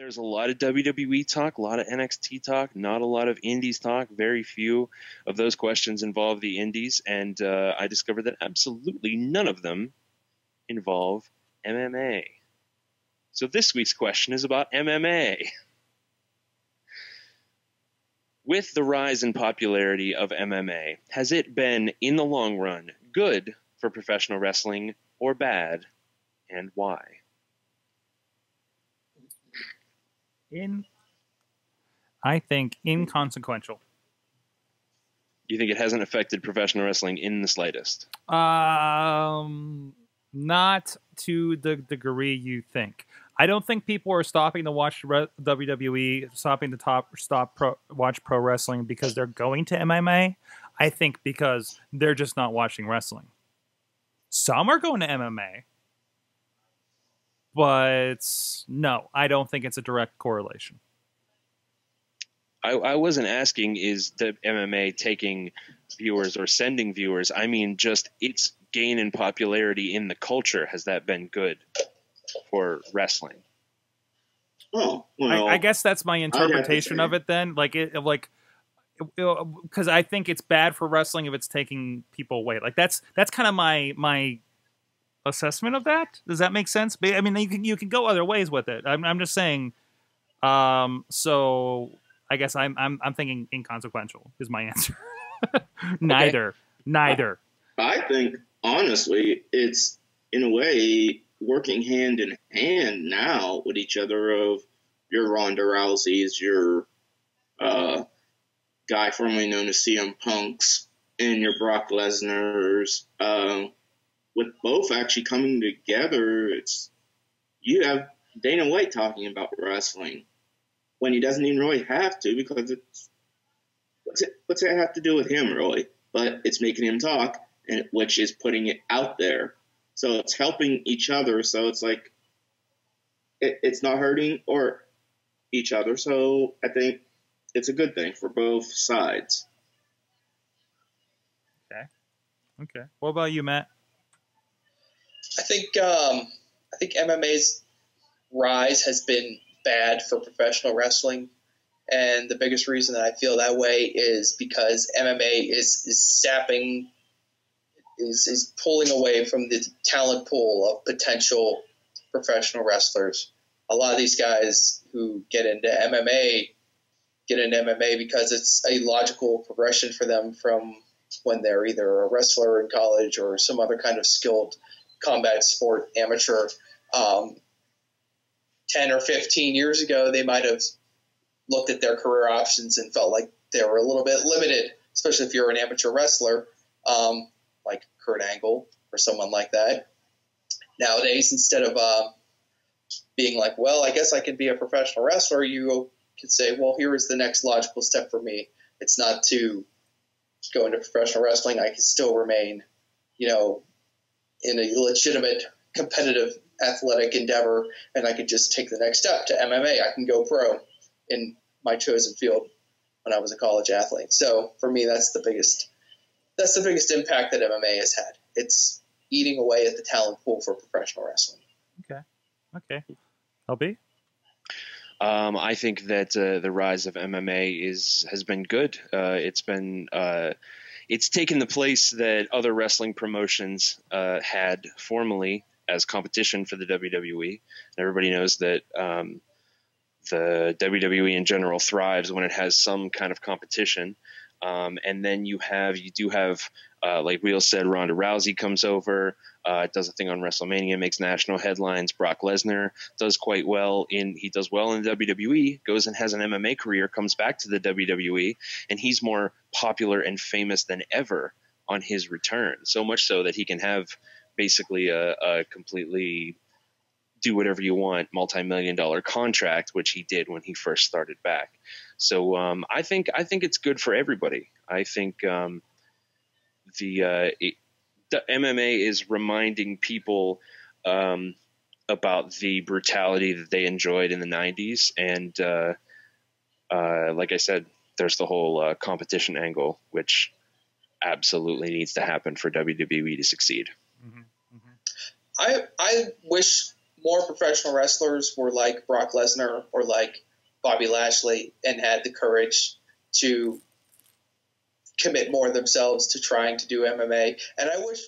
There's a lot of WWE talk, a lot of NXT talk, not a lot of Indies talk. Very few of those questions involve the Indies, and uh, I discovered that absolutely none of them involve MMA. So this week's question is about MMA. With the rise in popularity of MMA, has it been, in the long run, good for professional wrestling or bad, and why? In, I think, inconsequential. You think it hasn't affected professional wrestling in the slightest? Um, not to the degree you think. I don't think people are stopping to watch WWE, stopping to top stop pro, watch pro wrestling because they're going to MMA. I think because they're just not watching wrestling. Some are going to MMA, but no, I don't think it's a direct correlation. I, I wasn't asking is the MMA taking viewers or sending viewers. I mean, just its gain in popularity in the culture. Has that been good for wrestling? Oh, well, I, I guess that's my interpretation of it. Then, like it, like because uh, I think it's bad for wrestling if it's taking people away. Like that's that's kind of my my assessment of that. Does that make sense? I mean, you can you can go other ways with it. I'm I'm just saying. Um. So I guess I'm I'm I'm thinking inconsequential is my answer. neither, neither. I think honestly, it's in a way working hand in hand now with each other. Of your Ronda Rousey's, your uh, guy formerly known as CM Punk's, and your Brock Lesnar's. Uh, with both actually coming together, it's you have Dana White talking about wrestling when he doesn't even really have to because it's what's it what's it have to do with him really? But it's making him talk, and which is putting it out there. So it's helping each other. So it's like it, it's not hurting or each other. So I think it's a good thing for both sides. Okay. Okay. What about you, Matt? I think um, I think MMA's rise has been bad for professional wrestling, and the biggest reason that I feel that way is because MMA is is sapping, is is pulling away from the talent pool of potential professional wrestlers. A lot of these guys who get into MMA get into MMA because it's a logical progression for them from when they're either a wrestler in college or some other kind of skilled combat sport amateur. Um, 10 or 15 years ago, they might have looked at their career options and felt like they were a little bit limited, especially if you're an amateur wrestler, um, like Kurt Angle or someone like that. Nowadays, instead of uh, being like, well, I guess I could be a professional wrestler, you could say, well, here is the next logical step for me. It's not to go into professional wrestling. I can still remain, you know, in a legitimate competitive athletic endeavor, and I could just take the next step to MMA. I can go pro in my chosen field when I was a college athlete. So for me, that's the biggest that's the biggest impact that MMA has had. It's eating away at the talent pool for professional wrestling. Okay. Okay. LB? Um, I think that uh, the rise of MMA is has been good. Uh, it's been uh, it's taken the place that other wrestling promotions uh, had formerly as competition for the WWE. Everybody knows that um, the WWE in general thrives when it has some kind of competition. Um, and then you have you do have uh, like Wheel said, Ronda Rousey comes over, uh, does a thing on WrestleMania, makes national headlines. Brock Lesnar does quite well in he does well in WWE, goes and has an MMA career, comes back to the WWE, and he's more popular and famous than ever on his return. So much so that he can have basically a, a completely do whatever you want multi-million dollar contract, which he did when he first started back. So um, I think I think it's good for everybody. I think um, the, uh, it, the MMA is reminding people um, about the brutality that they enjoyed in the '90s, and uh, uh, like I said, there's the whole uh, competition angle, which absolutely needs to happen for WWE to succeed. I I wish more professional wrestlers were like Brock Lesnar or like Bobby Lashley and had the courage to commit more themselves to trying to do MMA. And I wish